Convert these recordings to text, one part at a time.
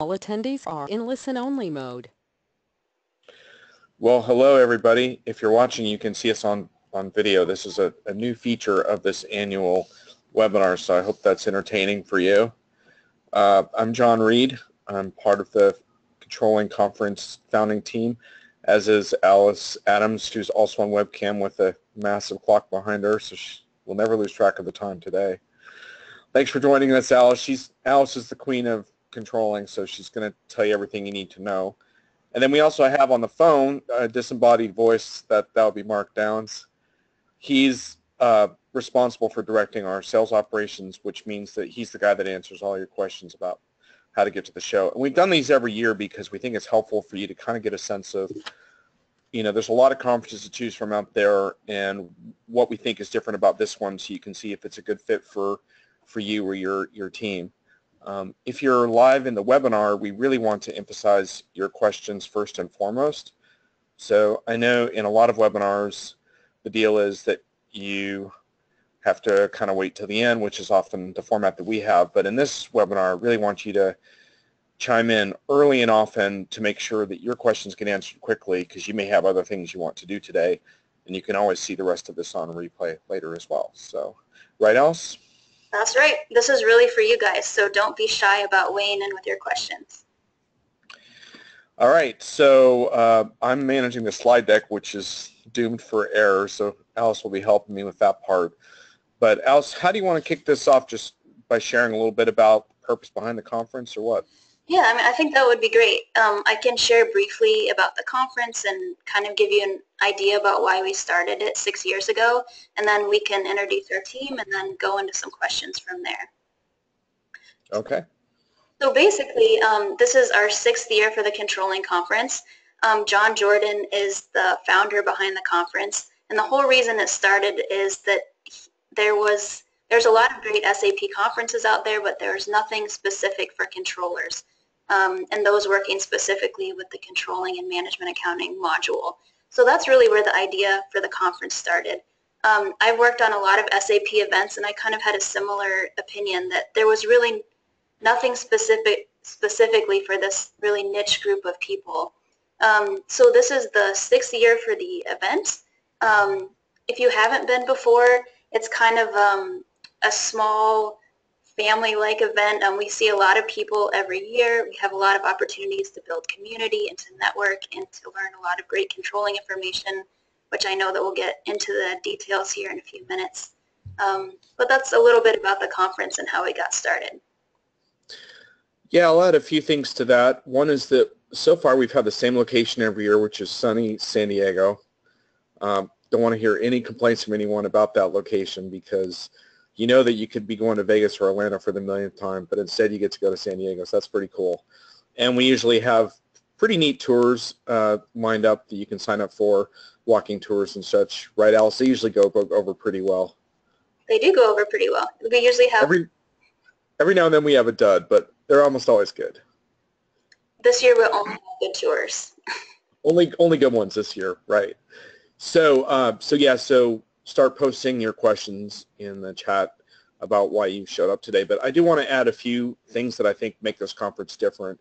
All attendees are in listen-only mode. Well, hello everybody. If you're watching, you can see us on, on video. This is a, a new feature of this annual webinar, so I hope that's entertaining for you. Uh, I'm John Reed. I'm part of the Controlling Conference founding team, as is Alice Adams, who's also on webcam with a massive clock behind her, so she, we'll never lose track of the time today. Thanks for joining us, Alice. She's Alice is the queen of controlling, so she's going to tell you everything you need to know. And then we also have on the phone a disembodied voice that that would be Mark Downs. He's uh, responsible for directing our sales operations, which means that he's the guy that answers all your questions about how to get to the show. And we've done these every year because we think it's helpful for you to kind of get a sense of, you know, there's a lot of conferences to choose from out there and what we think is different about this one so you can see if it's a good fit for for you or your, your team. Um, if you're live in the webinar, we really want to emphasize your questions first and foremost. So I know in a lot of webinars, the deal is that you have to kind of wait till the end, which is often the format that we have. But in this webinar, I really want you to chime in early and often to make sure that your questions get answered quickly because you may have other things you want to do today. And you can always see the rest of this on replay later as well. So, right, Alice? That's right. This is really for you guys, so don't be shy about weighing in with your questions. All right, so uh, I'm managing the slide deck, which is doomed for error, so Alice will be helping me with that part. But Alice, how do you want to kick this off just by sharing a little bit about the purpose behind the conference or what? Yeah, I mean, I think that would be great. Um, I can share briefly about the conference and kind of give you an idea about why we started it six years ago, and then we can introduce our team and then go into some questions from there. Okay. So basically, um, this is our sixth year for the Controlling Conference. Um, John Jordan is the founder behind the conference, and the whole reason it started is that there was there's a lot of great SAP conferences out there, but there's nothing specific for controllers um, and those working specifically with the controlling and management accounting module. So that's really where the idea for the conference started. Um, I've worked on a lot of SAP events and I kind of had a similar opinion that there was really nothing specific specifically for this really niche group of people. Um, so this is the sixth year for the event. Um, if you haven't been before, it's kind of um, a small family-like event. Um, we see a lot of people every year. We have a lot of opportunities to build community and to network and to learn a lot of great controlling information, which I know that we'll get into the details here in a few minutes. Um, but that's a little bit about the conference and how we got started. Yeah, I'll add a few things to that. One is that so far we've had the same location every year, which is sunny San Diego. Um, don't want to hear any complaints from anyone about that location because you know that you could be going to Vegas or Atlanta for the millionth time, but instead you get to go to San Diego, so that's pretty cool. And we usually have pretty neat tours uh, lined up that you can sign up for, walking tours and such. Right, Alice? They usually go, over pretty well. They do go over pretty well. We usually have... Every, every now and then we have a dud, but they're almost always good. This year we'll only have good tours. only, only good ones this year, right. So, uh, so yeah, so start posting your questions in the chat about why you showed up today. But I do want to add a few things that I think make this conference different.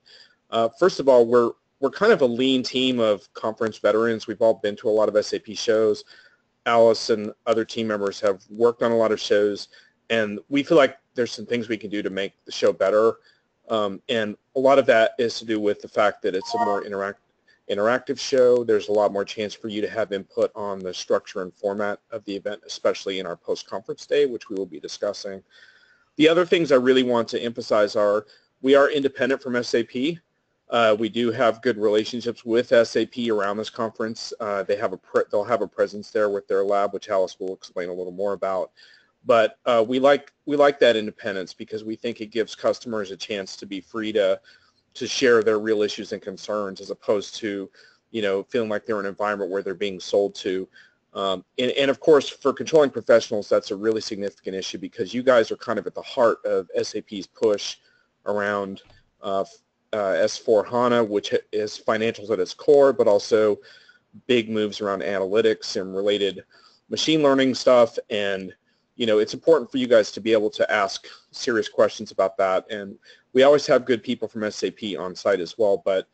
Uh, first of all, we're we're kind of a lean team of conference veterans. We've all been to a lot of SAP shows. Alice and other team members have worked on a lot of shows, and we feel like there's some things we can do to make the show better. Um, and a lot of that is to do with the fact that it's a more interact interactive show. There's a lot more chance for you to have input on the structure and format of the event, especially in our post-conference day, which we will be discussing. The other things I really want to emphasize are we are independent from SAP. Uh, we do have good relationships with SAP around this conference. Uh, they have a they'll have a presence there with their lab, which Alice will explain a little more about. But uh, we like we like that independence because we think it gives customers a chance to be free to to share their real issues and concerns as opposed to, you know, feeling like they're in an environment where they're being sold to. Um, and, and, of course, for controlling professionals, that's a really significant issue because you guys are kind of at the heart of SAP's push around uh, uh, S4 HANA, which is financials at its core, but also big moves around analytics and related machine learning stuff. And, you know, it's important for you guys to be able to ask serious questions about that. And we always have good people from SAP on site as well, but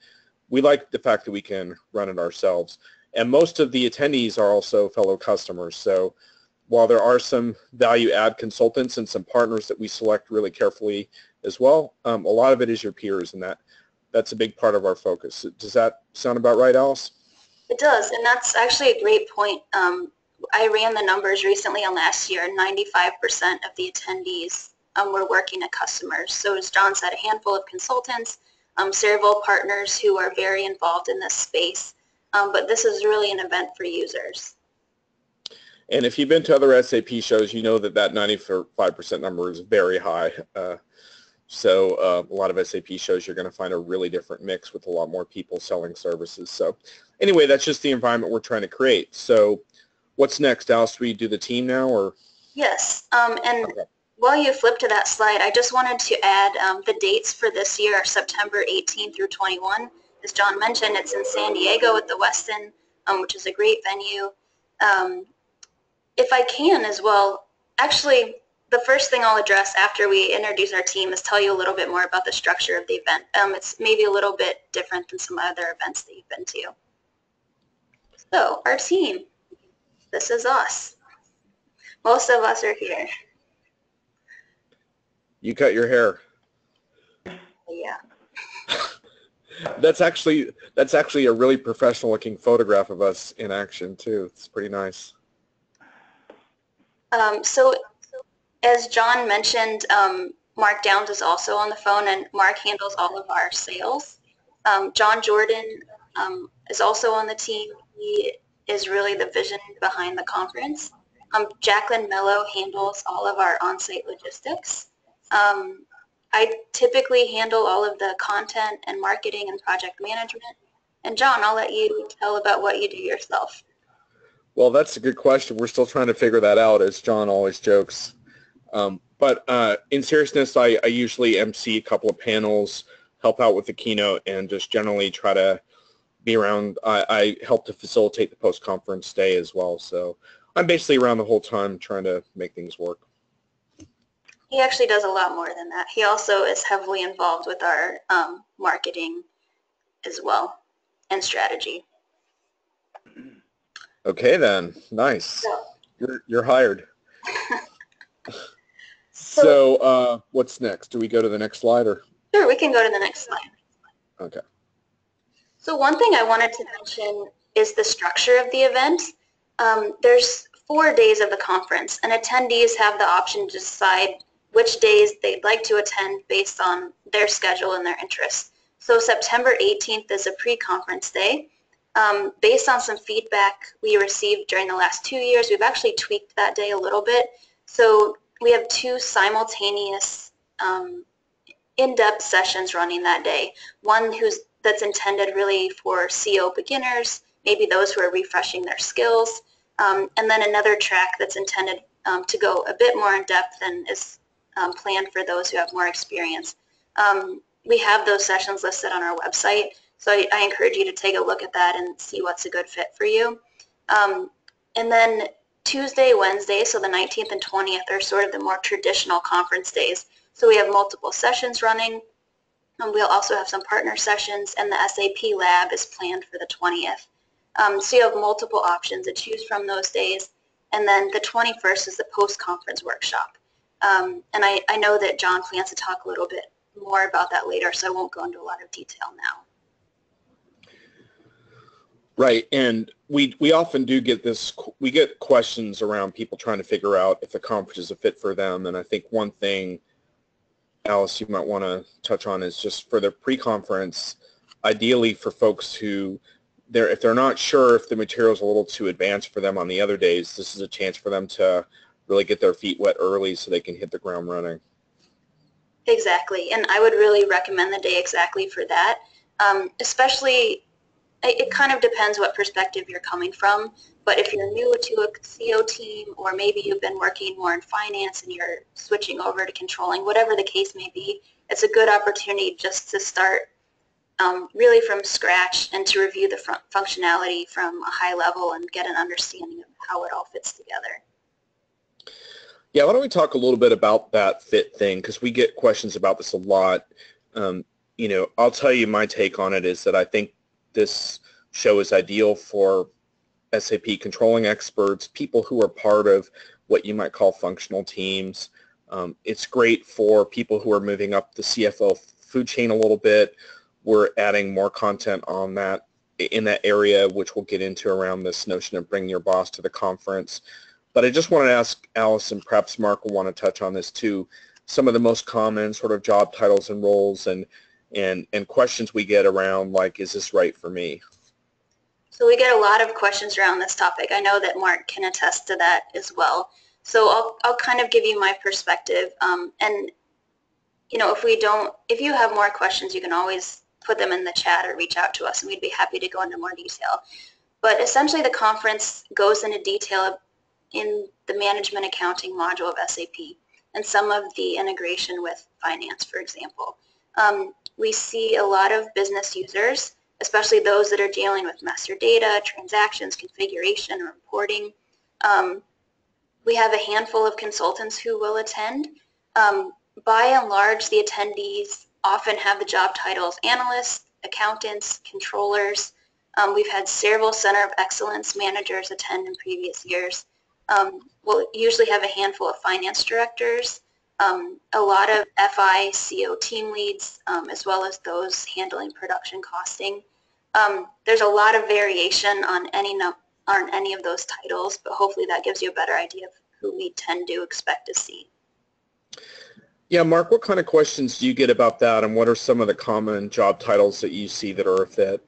we like the fact that we can run it ourselves. And most of the attendees are also fellow customers. So while there are some value add consultants and some partners that we select really carefully as well, um, a lot of it is your peers and that that's a big part of our focus. Does that sound about right, Alice? It does, and that's actually a great point. Um, I ran the numbers recently on last year, 95% of the attendees um, were working at customers. So as John said, a handful of consultants, um, several partners who are very involved in this space. Um, but this is really an event for users. And if you've been to other SAP shows, you know that that 95% number is very high. Uh, so uh, a lot of SAP shows, you're going to find a really different mix with a lot more people selling services. So anyway, that's just the environment we're trying to create. So what's next, Alice? Do we do the team now or? Yes, um, and okay. While you flip to that slide, I just wanted to add um, the dates for this year September 18 through 21. As John mentioned, it's in San Diego at the Westin, um, which is a great venue. Um, if I can as well, actually, the first thing I'll address after we introduce our team is tell you a little bit more about the structure of the event. Um, it's maybe a little bit different than some other events that you've been to. So, our team. This is us. Most of us are here. You cut your hair. Yeah. that's actually that's actually a really professional looking photograph of us in action too. It's pretty nice. Um, so as John mentioned, um, Mark Downs is also on the phone and Mark handles all of our sales. Um, John Jordan um, is also on the team. He is really the vision behind the conference. Um, Jacqueline Mello handles all of our on-site logistics. Um, I typically handle all of the content and marketing and project management. And John, I'll let you tell about what you do yourself. Well, that's a good question. We're still trying to figure that out, as John always jokes. Um, but uh, in seriousness, I, I usually MC a couple of panels, help out with the keynote, and just generally try to be around. I, I help to facilitate the post-conference day as well. So I'm basically around the whole time trying to make things work. He actually does a lot more than that. He also is heavily involved with our um, marketing as well and strategy. Okay then, nice. So, you're, you're hired. so uh, what's next? Do we go to the next slide or? Sure, we can go to the next slide. Okay. So one thing I wanted to mention is the structure of the event. Um, there's four days of the conference and attendees have the option to decide which days they'd like to attend based on their schedule and their interests. So September 18th is a pre-conference day um, based on some feedback we received during the last two years, we've actually tweaked that day a little bit. So we have two simultaneous um, in-depth sessions running that day. One who's that's intended really for CO beginners, maybe those who are refreshing their skills, um, and then another track that's intended um, to go a bit more in depth and is um, planned for those who have more experience. Um, we have those sessions listed on our website. So I, I, encourage you to take a look at that and see what's a good fit for you. Um, and then Tuesday, Wednesday, so the 19th and 20th are sort of the more traditional conference days. So we have multiple sessions running. And we'll also have some partner sessions and the SAP lab is planned for the 20th. Um, so you have multiple options to choose from those days. And then the 21st is the post-conference workshop. Um, and I, I know that John plans to talk a little bit more about that later, so I won't go into a lot of detail now. Right, and we we often do get this. We get questions around people trying to figure out if the conference is a fit for them, and I think one thing, Alice, you might want to touch on is just for the pre-conference. Ideally, for folks who they're if they're not sure if the material is a little too advanced for them on the other days, this is a chance for them to really get their feet wet early so they can hit the ground running. Exactly, and I would really recommend the day exactly for that, um, especially it kind of depends what perspective you're coming from. But if you're new to a CO team or maybe you've been working more in finance and you're switching over to controlling, whatever the case may be, it's a good opportunity just to start um, really from scratch and to review the functionality from a high level and get an understanding of how it all fits together. Yeah, why don't we talk a little bit about that fit thing because we get questions about this a lot. Um, you know, I'll tell you my take on it is that I think this show is ideal for SAP controlling experts, people who are part of what you might call functional teams. Um, it's great for people who are moving up the CFO food chain a little bit. We're adding more content on that in that area, which we'll get into around this notion of bringing your boss to the conference. But I just want to ask Allison, perhaps Mark will want to touch on this too, some of the most common sort of job titles and roles and, and, and questions we get around like, is this right for me? So we get a lot of questions around this topic. I know that Mark can attest to that as well. So I'll, I'll kind of give you my perspective. Um, and, you know, if we don't, if you have more questions, you can always put them in the chat or reach out to us and we'd be happy to go into more detail. But essentially the conference goes into detail in the management accounting module of SAP and some of the integration with finance, for example. Um, we see a lot of business users, especially those that are dealing with master data, transactions, configuration, reporting. Um, we have a handful of consultants who will attend. Um, by and large, the attendees often have the job titles analysts, accountants, controllers. Um, we've had several Center of Excellence managers attend in previous years. Um, we'll usually have a handful of finance directors, um, a lot of FI, CO team leads, um, as well as those handling production costing. Um, there's a lot of variation on any on any of those titles, but hopefully that gives you a better idea of who we tend to expect to see. Yeah, Mark, what kind of questions do you get about that, and what are some of the common job titles that you see that are a fit?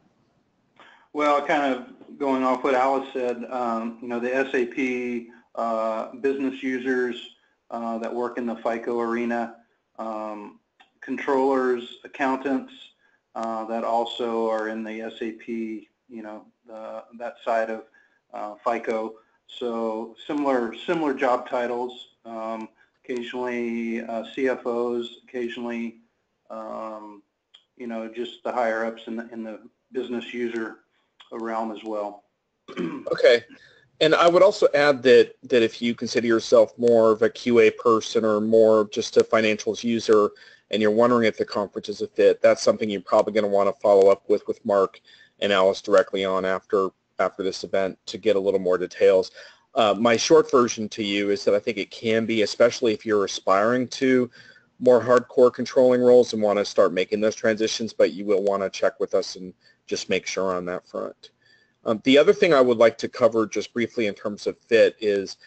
Well, kind of going off what Alice said, um, you know, the SAP uh, business users uh, that work in the FICO arena, um, controllers, accountants uh, that also are in the SAP, you know, that side of uh, FICO. So similar similar job titles. Um, occasionally uh, CFOs, occasionally, um, you know, just the higher ups in the in the business user realm as well. okay. And I would also add that, that if you consider yourself more of a QA person or more just a financials user and you're wondering if the conference is a fit, that's something you're probably going to want to follow up with with Mark and Alice directly on after after this event to get a little more details. Uh, my short version to you is that I think it can be, especially if you're aspiring to more hardcore controlling roles and want to start making those transitions, but you will want to check with us and just make sure on that front. Um, the other thing I would like to cover just briefly in terms of fit is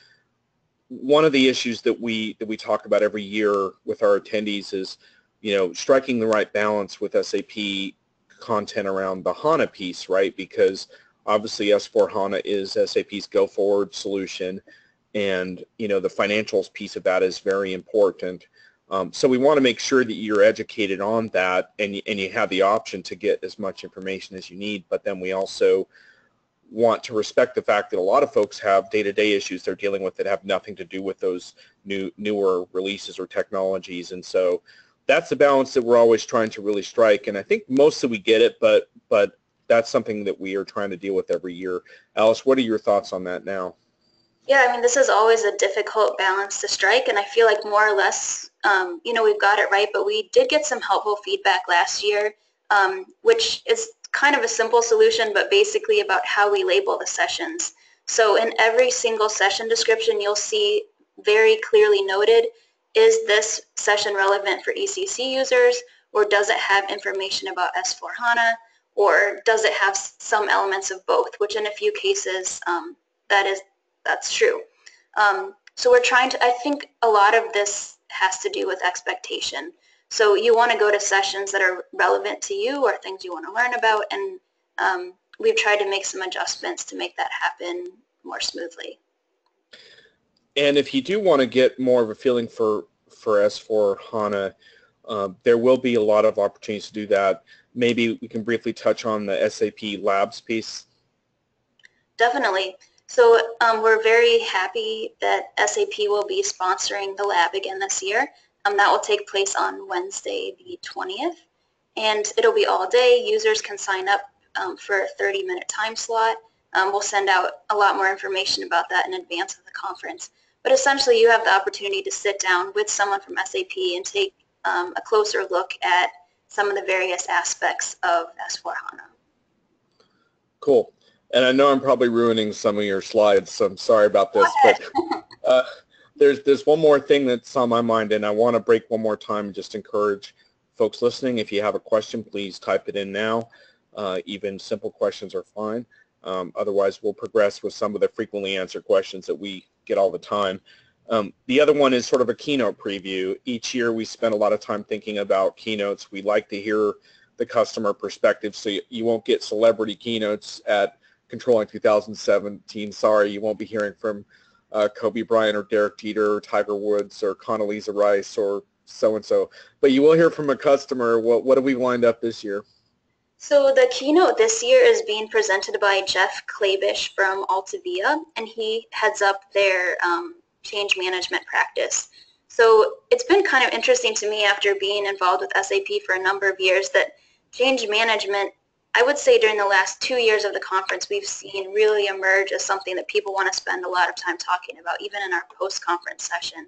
one of the issues that we that we talk about every year with our attendees is, you know, striking the right balance with SAP content around the HANA piece, right? Because obviously S4 HANA is SAP's go forward solution and, you know, the financials piece of that is very important. Um, so we want to make sure that you're educated on that and, and you have the option to get as much information as you need. But then we also want to respect the fact that a lot of folks have day-to-day issues they're dealing with that have nothing to do with those new newer releases or technologies. And so that's the balance that we're always trying to really strike. And I think mostly we get it, but but that's something that we are trying to deal with every year. Alice, what are your thoughts on that now? Yeah, I mean, this is always a difficult balance to strike, and I feel like more or less um, you know, we've got it right, but we did get some helpful feedback last year, um, which is kind of a simple solution, but basically about how we label the sessions. So in every single session description, you'll see very clearly noted, is this session relevant for ECC users, or does it have information about S4HANA, or does it have some elements of both, which in a few cases, um, that is, that's true. Um, so we're trying to, I think a lot of this has to do with expectation. So you want to go to sessions that are relevant to you or things you want to learn about, and um, we've tried to make some adjustments to make that happen more smoothly. And if you do want to get more of a feeling for, for S4 HANA, uh, there will be a lot of opportunities to do that. Maybe we can briefly touch on the SAP Labs piece. Definitely. So um, we're very happy that SAP will be sponsoring the lab again this year. Um, that will take place on Wednesday the 20th and it'll be all day. Users can sign up um, for a 30 minute time slot. Um, we'll send out a lot more information about that in advance of the conference. But essentially, you have the opportunity to sit down with someone from SAP and take um, a closer look at some of the various aspects of S4HANA. Cool. And I know I'm probably ruining some of your slides, so I'm sorry about this. But uh, there's there's one more thing that's on my mind, and I want to break one more time and just encourage folks listening. If you have a question, please type it in now. Uh, even simple questions are fine. Um, otherwise, we'll progress with some of the frequently answered questions that we get all the time. Um, the other one is sort of a keynote preview. Each year we spend a lot of time thinking about keynotes. We like to hear the customer perspective, so you, you won't get celebrity keynotes at Controlling 2017. Sorry, you won't be hearing from uh, Kobe Bryant or Derek Jeter or Tiger Woods or Condoleezza Rice or so-and-so. But you will hear from a customer. What, what have we lined up this year? So the keynote this year is being presented by Jeff Klabish from Altavia, and he heads up their um, change management practice. So it's been kind of interesting to me after being involved with SAP for a number of years that change management, I would say during the last two years of the conference, we've seen really emerge as something that people want to spend a lot of time talking about, even in our post-conference session.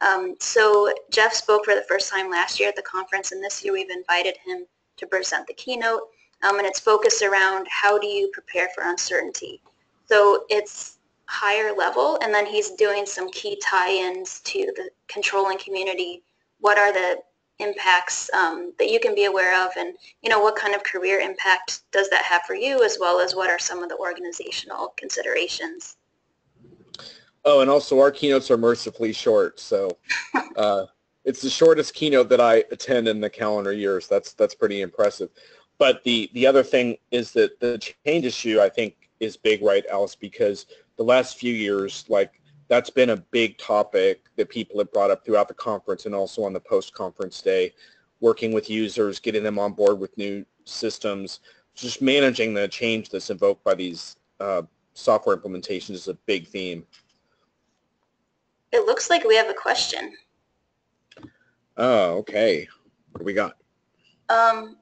Um, so Jeff spoke for the first time last year at the conference, and this year we've invited him to present the keynote, um, and it's focused around how do you prepare for uncertainty. So it's higher level, and then he's doing some key tie-ins to the controlling community. What are the impacts um, that you can be aware of, and you know what kind of career impact does that have for you, as well as what are some of the organizational considerations. Oh, and also our keynotes are mercifully short, so uh, it's the shortest keynote that I attend in the calendar years. That's that's pretty impressive. But the the other thing is that the change issue I think is big, right, Alice? Because the last few years, like that's been a big topic that people have brought up throughout the conference and also on the post-conference day, working with users, getting them on board with new systems, just managing the change that's invoked by these uh, software implementations is a big theme. It looks like we have a question. Oh, okay. What do we got? Um,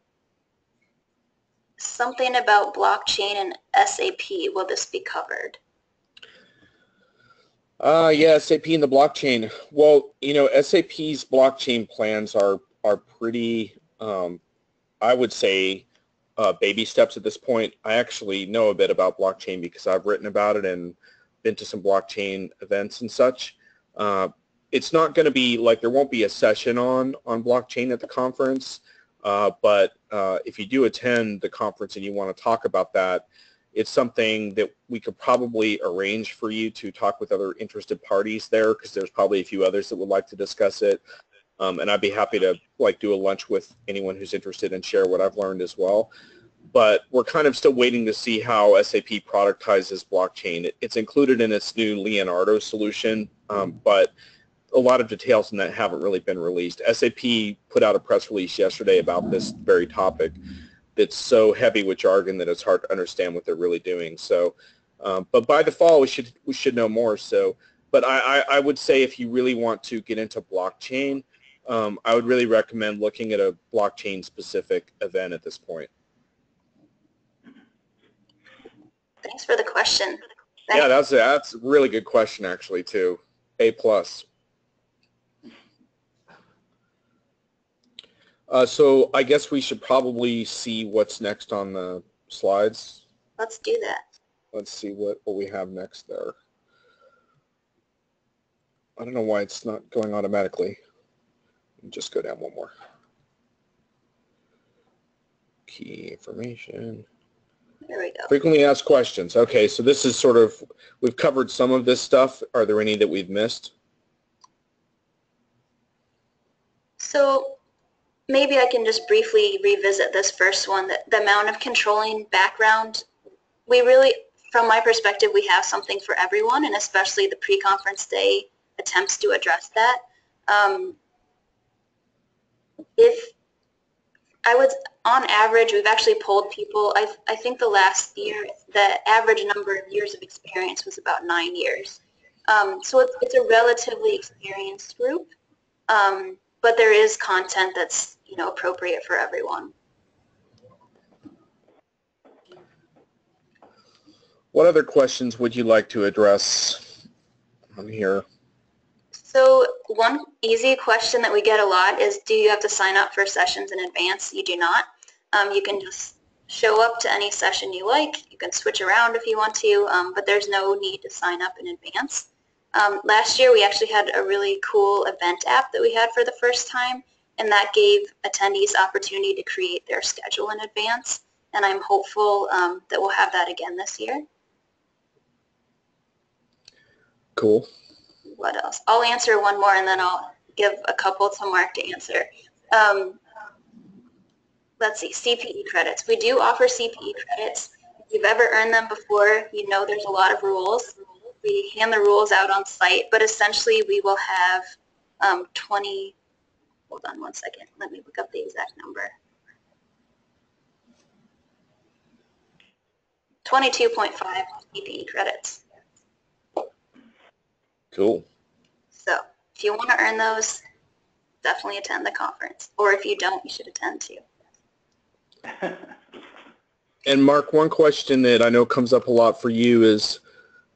something about blockchain and SAP. Will this be covered? Uh, yeah, SAP and the blockchain. Well, you know, SAP's blockchain plans are are pretty, um, I would say, uh, baby steps at this point. I actually know a bit about blockchain because I've written about it and been to some blockchain events and such. Uh, it's not going to be like there won't be a session on on blockchain at the conference, uh, but uh, if you do attend the conference and you want to talk about that, it's something that we could probably arrange for you to talk with other interested parties there because there's probably a few others that would like to discuss it. Um, and I'd be happy to like do a lunch with anyone who's interested and share what I've learned as well. But we're kind of still waiting to see how SAP productizes blockchain. It, it's included in its new Leonardo solution, um, but a lot of details in that haven't really been released. SAP put out a press release yesterday about this very topic that's so heavy with jargon that it's hard to understand what they're really doing. So, um, but by the fall we should we should know more. So, but I, I, I would say if you really want to get into blockchain, um, I would really recommend looking at a blockchain specific event at this point. Thanks for the question. Yeah, that's a, that's a really good question actually too. A plus. Uh, so I guess we should probably see what's next on the slides. Let's do that. Let's see what, what we have next there. I don't know why it's not going automatically. Just go down one more. Key information. There we go. Frequently asked questions. Okay, so this is sort of, we've covered some of this stuff. Are there any that we've missed? So maybe I can just briefly revisit this first one, the, the amount of controlling background. We really, from my perspective, we have something for everyone, and especially the pre-conference day attempts to address that. Um, if I would, on average, we've actually polled people. I, I think the last year, the average number of years of experience was about nine years. Um, so it's, it's a relatively experienced group, um, but there is content that's you know appropriate for everyone. What other questions would you like to address on here? So one easy question that we get a lot is, do you have to sign up for sessions in advance? You do not. Um, you can just show up to any session you like. You can switch around if you want to, um, but there's no need to sign up in advance. Um, last year, we actually had a really cool event app that we had for the first time, and that gave attendees opportunity to create their schedule in advance. And I'm hopeful um, that we'll have that again this year. Cool. what else? I'll answer one more and then I'll give a couple to Mark to answer. Um, let's see, CPE credits. We do offer CPE credits. If you've ever earned them before, you know there's a lot of rules. We hand the rules out on site, but essentially we will have um, 20, hold on one second, let me look up the exact number. 22.5 CPE credits. Cool. So if you want to earn those, definitely attend the conference. Or if you don't, you should attend too. And Mark, one question that I know comes up a lot for you is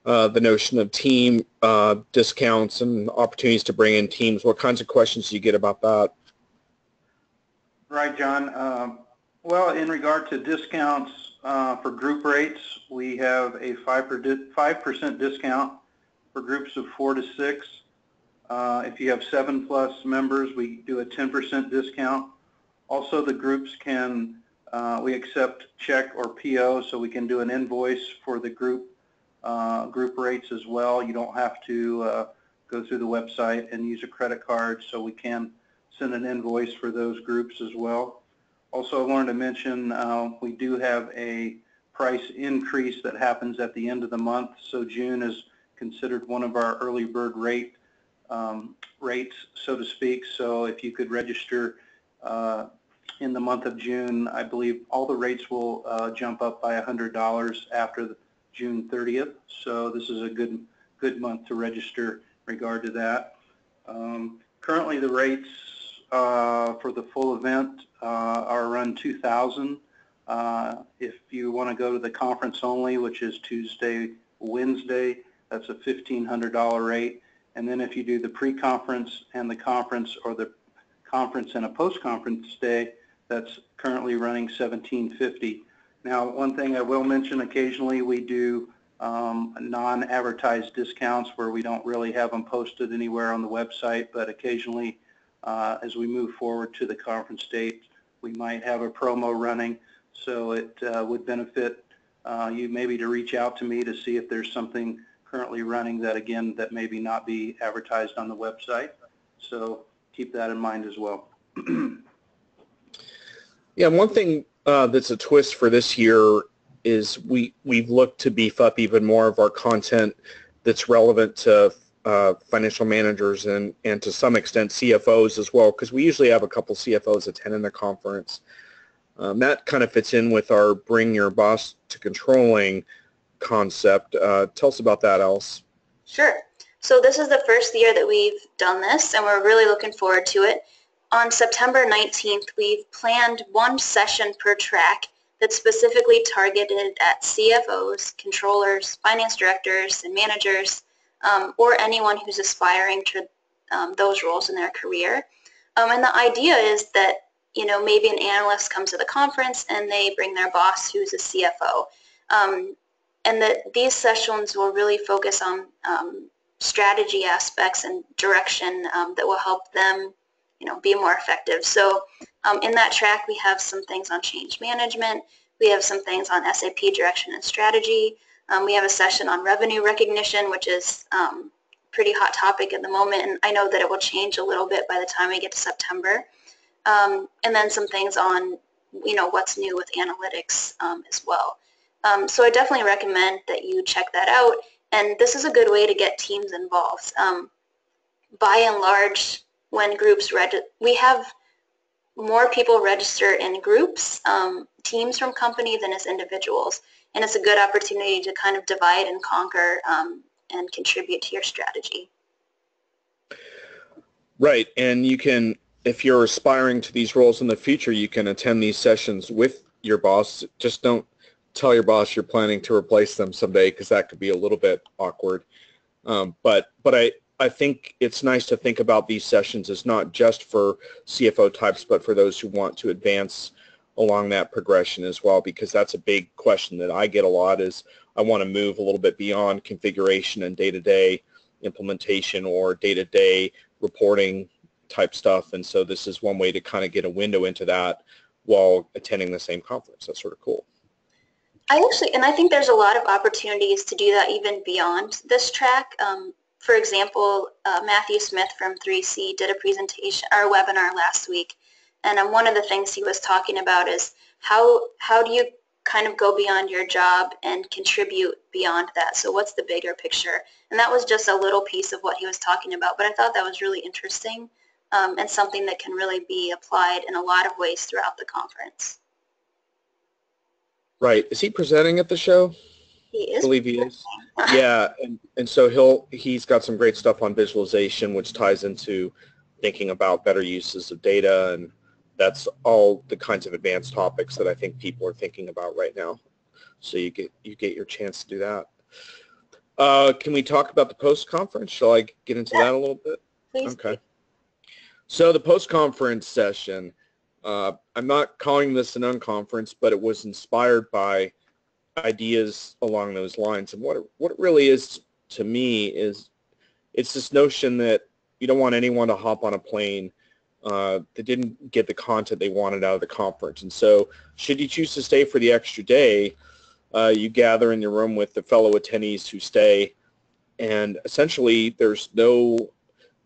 uh, the notion of team uh, discounts and opportunities to bring in teams. What kinds of questions do you get about that? Right, John. Um, Well, in regard to discounts uh, for group rates, we have a 5% 5% discount for groups of four to six. Uh, If you have seven plus members, we do a 10% discount. Also, the groups can, uh, we accept check or PO, so we can do an invoice for the group, uh, group rates as well. You don't have to uh, go through the website and use a credit card, so we can send an invoice for those groups as well. Also, I wanted to mention, uh, we do have a price increase that happens at the end of the month. So June is considered one of our early bird rate um, rates, so to speak. So if you could register uh, in the month of June, I believe all the rates will uh, jump up by $100 after the June 30th. So this is a good good month to register in regard to that. Um, currently, the rates uh, for the full event uh, are around 2000 uh, If you want to go to the conference only, which is Tuesday, Wednesday, that's a $1,500 rate. And then if you do the pre-conference and the conference or the conference and a post-conference day, that's currently running 1750 Now, one thing I will mention, occasionally we do um, non-advertised discounts where we don't really have them posted anywhere on the website, but occasionally uh, as we move forward to the conference date, we might have a promo running. So it uh, would benefit uh, you maybe to reach out to me to see if there's something currently running that, again, that maybe not be advertised on the website. So keep that in mind as well. Yeah, one thing uh, that's a twist for this year is we we've looked to beef up even more of our content that's relevant to uh, financial managers and and to some extent CFOs as well because we usually have a couple CFOs attending the conference. Um, that kind of fits in with our bring your boss to controlling concept. Uh, tell us about that, Alice. Sure. So this is the first year that we've done this, and we're really looking forward to it. On September 19th, we've planned one session per track that's specifically targeted at CFOs, controllers, finance directors, and managers, um, or anyone who's aspiring to um, those roles in their career. Um, and the idea is that, you know, maybe an analyst comes to the conference and they bring their boss who's a CFO. Um, and that these sessions will really focus on um, strategy aspects and direction um, that will help them you know, be more effective. So um, in that track, we have some things on change management. We have some things on SAP direction and strategy. Um, we have a session on revenue recognition, which is um, pretty hot topic at the moment, and I know that it will change a little bit by the time we get to September. Um, and then some things on, you know, what's new with analytics um, as well. Um, so I definitely recommend that you check that out, and this is a good way to get teams involved. by and large, when groups reg- we have more people register in groups, um, teams from company than as individuals. And it's a good opportunity to kind of divide and conquer um, and contribute to your strategy. Right, and you can, if you're aspiring to these roles in the future, you can attend these sessions with your boss. Just don't tell your boss you're planning to replace them someday because that could be a little bit awkward. Um, but but I I think it's nice to think about these sessions as not just for CFO types, but for those who want to advance along that progression as well, because that's a big question that I get a lot is I want to move a little bit beyond configuration and day-to-day implementation or day-to-day reporting type stuff. And so this is one way to kind of get a window into that while attending the same conference. That's sort of cool. I actually, and I think there's a lot of opportunities to do that even beyond this track. Um, for example, uh, Matthew Smith from 3C did a presentation, our webinar last week, and um, one of the things he was talking about is how how do you kind of go beyond your job and contribute beyond that. So what's the bigger picture? And that was just a little piece of what he was talking about, but I thought that was really interesting um, and something that can really be applied in a lot of ways throughout the conference. Right. Is he presenting at the show? He I believe he is. yeah, and, and so he'll he's got some great stuff on visualization, which ties into thinking about better uses of data, and that's all the kinds of advanced topics that I think people are thinking about right now. So you get you get your chance to do that. Uh, can we talk about the post conference? Shall I get into Yeah. that a little bit? Please. Okay. So the post-conference session, uh, I'm not calling this an unconference, but it was inspired by ideas along those lines. And what it, what it really is to me is it's this notion that you don't want anyone to hop on a plane uh, that didn't get the content they wanted out of the conference. And so should you choose to stay for the extra day, uh, you gather in your room with the fellow attendees who stay and essentially there's no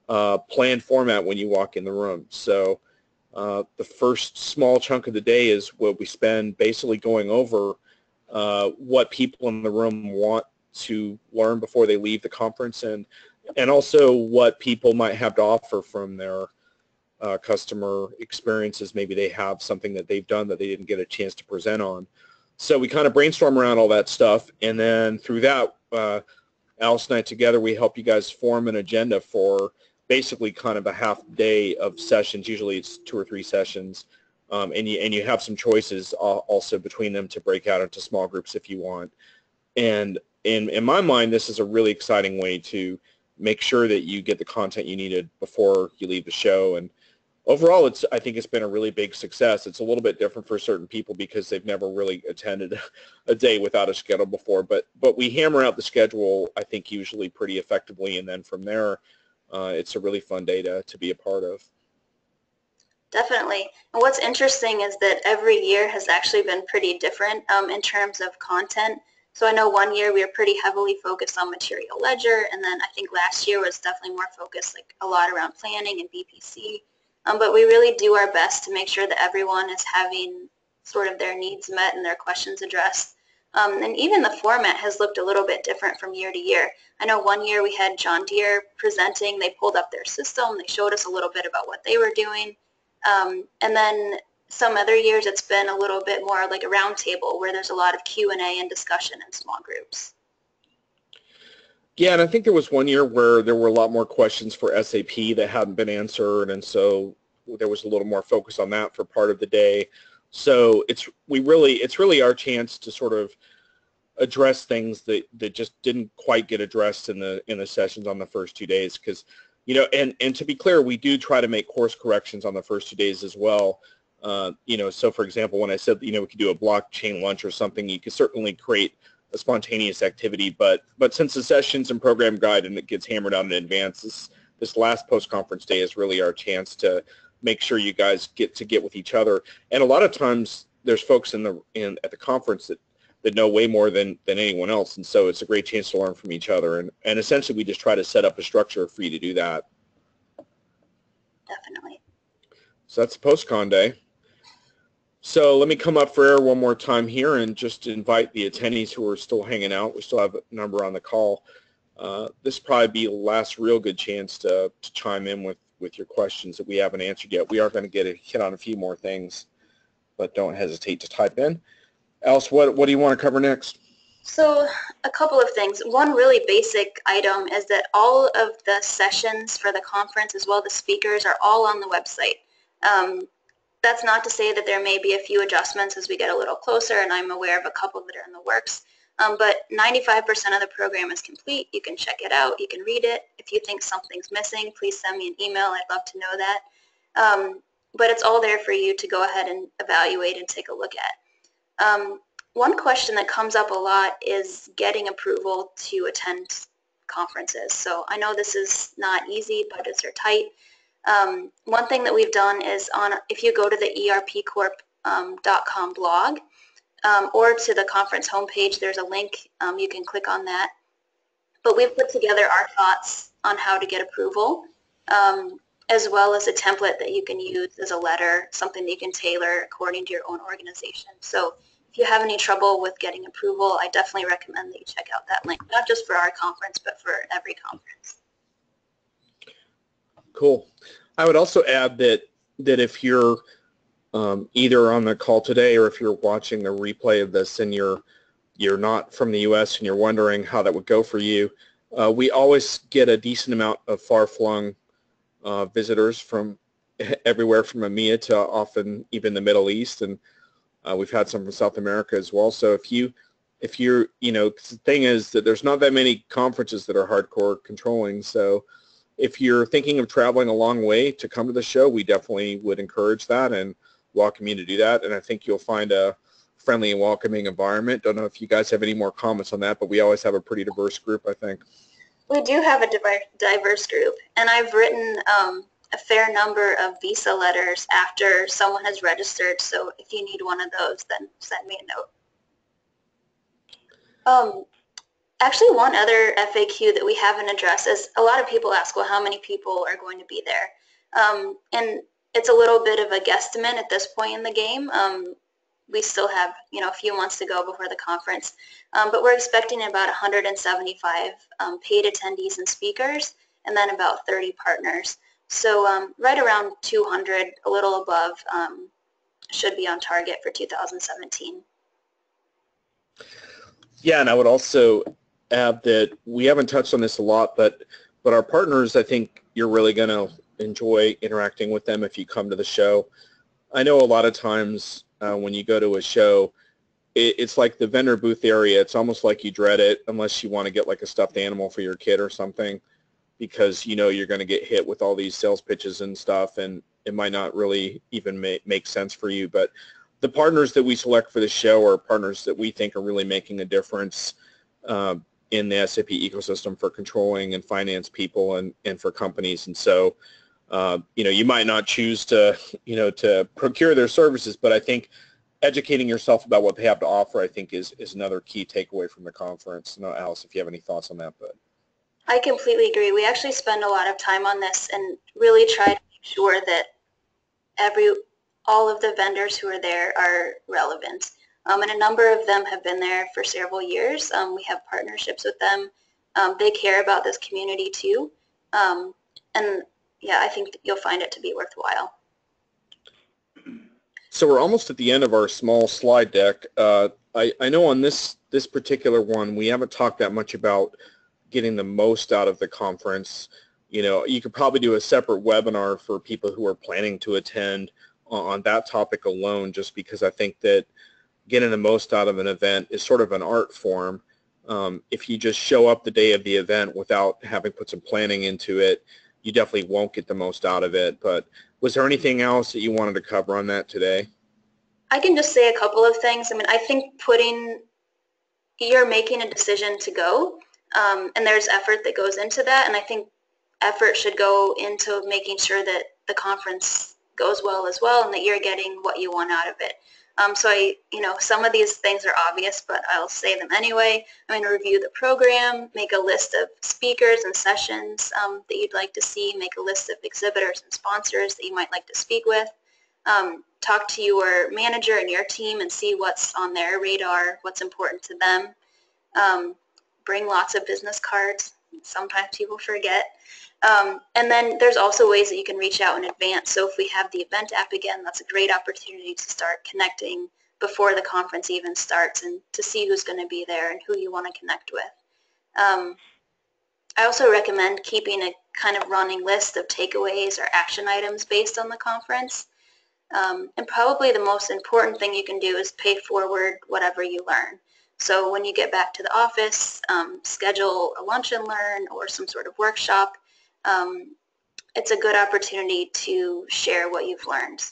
uh, planned format when you walk in the room. So uh, the first small chunk of the day is what we spend basically going over uh, what people in the room want to learn before they leave the conference and and also what people might have to offer from their uh, customer experiences. Maybe they have something that they've done that they didn't get a chance to present on. So we kind of brainstorm around all that stuff, and then through that, uh, Alice and I together, we help you guys form an agenda for basically kind of a half day of sessions. Usually it's two or three sessions. Um, and, you, and you have some choices al- also between them to break out into small groups if you want. And in, in my mind, this is a really exciting way to make sure that you get the content you needed before you leave the show. And overall, it's I think it's been a really big success. It's a little bit different for certain people because they've never really attended a day without a schedule before. But but we hammer out the schedule, I think, usually pretty effectively. And then from there, uh, it's a really fun day to, to be a part of. Definitely. And what's interesting is that every year has actually been pretty different um, in terms of content. So I know one year we were pretty heavily focused on material ledger, and then I think last year was definitely more focused like a lot around planning and BPC. Um, but we really do our best to make sure that everyone is having sort of their needs met and their questions addressed. Um, and even the format has looked a little bit different from year to year. I know one year we had John Deere presenting. They pulled up their system. They showed us a little bit about what they were doing. Um, and then some other years it's been a little bit more like a roundtable where there's a lot of Q&A and discussion in small groups. Yeah, and I think there was one year where there were a lot more questions for SAP that hadn't been answered, and so there was a little more focus on that for part of the day. So it's we really it's really our chance to sort of address things that, that just didn't quite get addressed in the in the sessions on the first two days because you know and and to be clear we do try to make course corrections on the first two days as well uh, you know so for example when I said you know we could do a blockchain lunch or something you could certainly create a spontaneous activity but but since the sessions and program guide and it gets hammered out in advance this this last post conference day is really our chance to make sure you guys get to get with each other. And a lot of times there's folks in the in at the conference that, that know way more than, than anyone else. And so it's a great chance to learn from each other. And, and essentially we just try to set up a structure for you to do that. Definitely. So that's post-con day. So let me come up for air one more time here and just invite the attendees who are still hanging out. We still have a number on the call. Uh, this probably be the last real good chance to, to chime in with, with your questions that we haven't answered yet. We are going to get a hit on a few more things, but don't hesitate to type in. Alice, what, what do you want to cover next? So a couple of things. One really basic item is that all of the sessions for the conference as well as the speakers are all on the website. Um, that's not to say that there may be a few adjustments as we get a little closer and I'm aware of a couple that are in the works. Um, but 95% of the program is complete. You can check it out. You can read it. If you think something's missing, please send me an email. I'd love to know that. Um, but it's all there for you to go ahead and evaluate and take a look at. Um, one question that comes up a lot is getting approval to attend conferences. So I know this is not easy, budgets are tight. Um, one thing that we've done is on if you go to the erpcorp.com um, blog um, or to the conference homepage, there's a link. Um, you can click on that. But we've put together our thoughts on how to get approval, um, as well as a template that you can use as a letter, something that you can tailor according to your own organization. So if you have any trouble with getting approval, I definitely recommend that you check out that link, not just for our conference, but for every conference. Cool. I would also add that that if you're um, either on the call today or if you're watching the replay of this and you're you're not from the U.S. and you're wondering how that would go for you, uh, we always get a decent amount of far-flung uh, visitors from everywhere from EMEA to often even the Middle East and uh, we've had some from South America as well. So if you, if you're, you know, the thing is that there's not that many conferences that are hardcore controlling. So if you're thinking of traveling a long way to come to the show, we definitely would encourage that and welcome you to do that. And I think you'll find a friendly and welcoming environment. Don't know if you guys have any more comments on that, but we always have a pretty diverse group, I think. We do have a diverse group, and I've written um, a fair number of visa letters after someone has registered. So if you need one of those, then send me a note. Um, actually, one other FAQ that we haven't addressed is a lot of people ask, well, how many people are going to be there? Um, and it's a little bit of a guesstimate at this point in the game. Um, we still have, you know, a few months to go before the conference, um, but we're expecting about 175 um, paid attendees and speakers, and then about 30 partners. So um, right around 200, a little above, um, should be on target for 2017. Yeah, and I would also add that we haven't touched on this a lot, but but our partners, I think you're really going to enjoy interacting with them if you come to the show. I know a lot of times uh, when you go to a show, it, it's like the vendor booth area. It's almost like you dread it unless you want to get like a stuffed animal for your kid or something because you know you're going to get hit with all these sales pitches and stuff and it might not really even make, make sense for you but the partners that we select for the show are partners that we think are really making a difference uh, in the SAP ecosystem for controlling and finance people and, and for companies and so uh, you know you might not choose to you know to procure their services but I think educating yourself about what they have to offer I think is is another key takeaway from the conference. Know Alice if you have any thoughts on that but I completely agree. We actually spend a lot of time on this and really try to make sure that every all of the vendors who are there are relevant. Um, and a number of them have been there for several years. Um, we have partnerships with them. Um, they care about this community too. Um, and yeah, I think you'll find it to be worthwhile. So we're almost at the end of our small slide deck. Uh, I, I know on this, this particular one, we haven't talked that much about getting the most out of the conference. You know, you could probably do a separate webinar for people who are planning to attend on that topic alone, just because I think that getting the most out of an event is sort of an art form. Um, if you just show up the day of the event without having put some planning into it, you definitely won't get the most out of it. But was there anything else that you wanted to cover on that today? I can just say a couple of things. I mean, I think putting, you're making a decision to go um, and there's effort that goes into that. And I think effort should go into making sure that the conference goes well as well and that you're getting what you want out of it. Um, so I, you know, some of these things are obvious, but I'll say them anyway. I'm going to review the program, make a list of speakers and sessions um, that you'd like to see, make a list of exhibitors and sponsors that you might like to speak with, um, talk to your manager and your team and see what's on their radar, what's important to them, um, bring lots of business cards. Sometimes people forget. Um, and then there's also ways that you can reach out in advance. So if we have the event app again, that's a great opportunity to start connecting before the conference even starts and to see who's going to be there and who you want to connect with. Um, I also recommend keeping a kind of running list of takeaways or action items based on the conference. Um, and probably the most important thing you can do is pay forward whatever you learn. So when you get back to the office, um, schedule a lunch and learn or some sort of workshop. Um, it's a good opportunity to share what you've learned.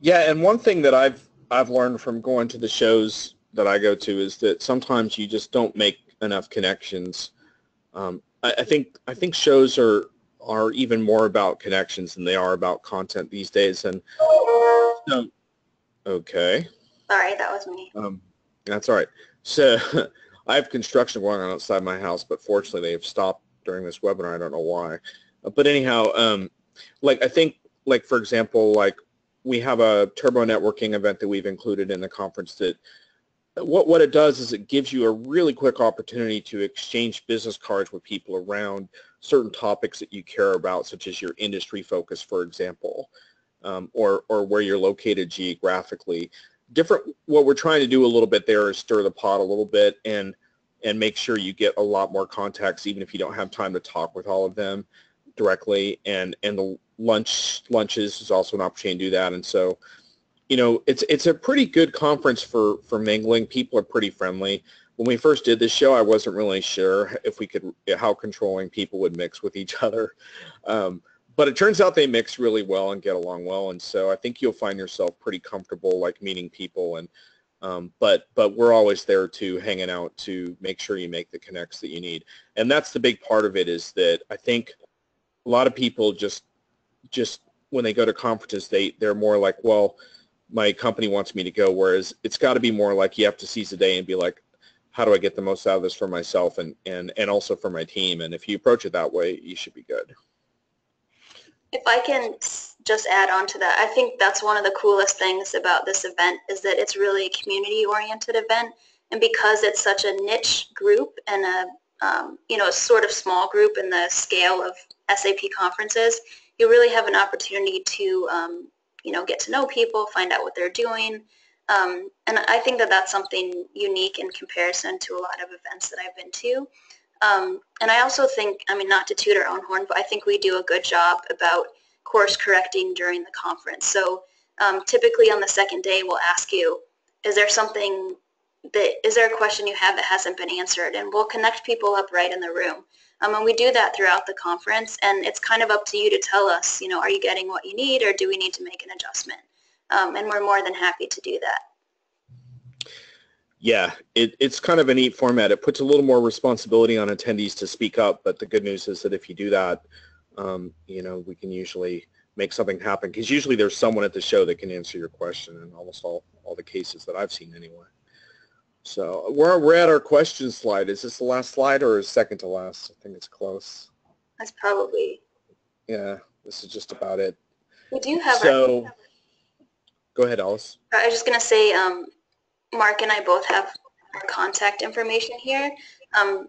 Yeah, and one thing that I've I've learned from going to the shows that I go to is that sometimes you just don't make enough connections. Um, I, I think I think shows are are even more about connections than they are about content these days. And so, okay, Sorry, that was me. um, that's all right. So I have construction going on outside my house, but fortunately they have stopped during this webinar. I don't know why. Uh, But anyhow, um, like I think, like for example, like we have a turbo networking event that we've included in the conference that what, what it does is it gives you a really quick opportunity to exchange business cards with people around certain topics that you care about, such as your industry focus, for example, um, or, or where you're located geographically. Different, what we're trying to do a little bit there is stir the pot a little bit and, and make sure you get a lot more contacts, even if you don't have time to talk with all of them directly. And, and the lunch, lunches is also an opportunity to do that. And so, you know, it's it's a pretty good conference for for mingling. People are pretty friendly. When we first did this show, I wasn't really sure if we could how controlling people would mix with each other, um, but it turns out they mix really well and get along well. And so I think you'll find yourself pretty comfortable like meeting people. And um, but but we're always there to hanging out to make sure you make the connects that you need. And that's the big part of it is that I think a lot of people just just when they go to conferences, they they're more like, well my company wants me to go, whereas it's got to be more like you have to seize the day and be like, how do I get the most out of this for myself and, and, and also for my team? And if you approach it that way, you should be good. If I can just add on to that, I think that's one of the coolest things about this event is that it's really a community-oriented event. And because it's such a niche group and a, um, you know, a sort of small group in the scale of SAP conferences, you really have an opportunity to, um, you know, get to know people, find out what they're doing. Um, and I think that that's something unique in comparison to a lot of events that I've been to. Um, and I also think, I mean, not to toot our own horn, but I think we do a good job about course correcting during the conference. So um, typically on the second day, we'll ask you, is there something that, is there a question you have that hasn't been answered? And we'll connect people up right in the room. Um, and we do that throughout the conference, and it's kind of up to you to tell us, you know, are you getting what you need, or do we need to make an adjustment? Um, and we're more than happy to do that. Yeah, it, it's kind of a neat format. It puts a little more responsibility on attendees to speak up, but the good news is that if you do that, um, you know, we can usually make something happen because usually there's someone at the show that can answer your question in almost all, all the cases that I've seen anyway. So we're, we're at our question slide. Is this the last slide or is second to last? I think it's close. That's probably, Yeah, this is just about it. we do have our So, go ahead, Alice. I was just going to say, um, Mark and I both have our contact information here. Um,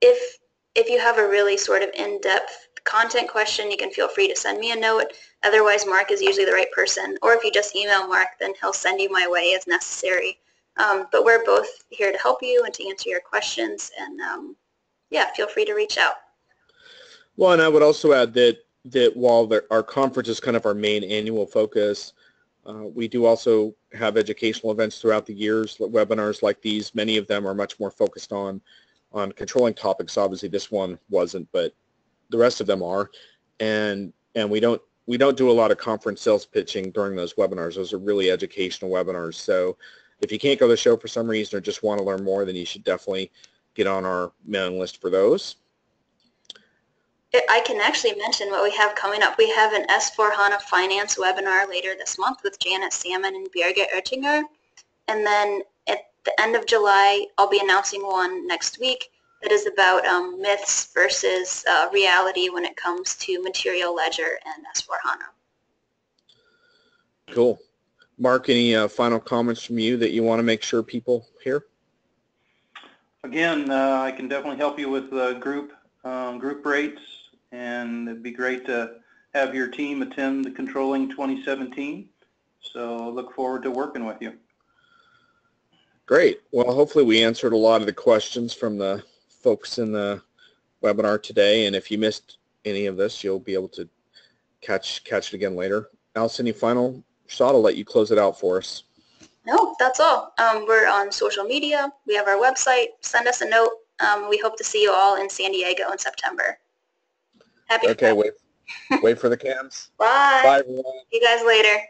if if you have a really sort of in-depth content question, you can feel free to send me a note. Otherwise, Mark is usually the right person. Or if you just email Mark, then he'll send you my way as necessary. Um, but we're both here to help you and to answer your questions. And um, yeah, feel free to reach out. Well, and I would also add that that while our conference is kind of our main annual focus, uh, we do also have educational events throughout the years, webinars like these. Many of them are much more focused on on controlling topics. Obviously, this one wasn't, but the rest of them are. And and we don't we don't do a lot of conference sales pitching during those webinars. Those are really educational webinars. So if you can't go to the show for some reason or just want to learn more, then you should definitely get on our mailing list for those. I can actually mention what we have coming up. We have an S4 HANA Finance webinar later this month with Janet Salmon and Birgit Oettinger. And then at the end of July, I'll be announcing one next week that is about um, myths versus uh, reality when it comes to Material Ledger and S4 HANA. Cool. Mark, any uh, final comments from you that you want to make sure people hear? Again, uh, I can definitely help you with uh, group um, group rates, and it'd be great to have your team attend the Controlling 2017. So look forward to working with you. Great. Well, hopefully we answered a lot of the questions from the folks in the webinar today. And if you missed any of this, you'll be able to catch catch it again later. Alice, any final shot? I'll let you close it out for us. No, that's all. Um, we're on social media. We have our website. Send us a note. Um, we hope to see you all in San Diego in September. Happy Okay, wait, wait for the cams. Bye. Bye, everyone. See you guys later.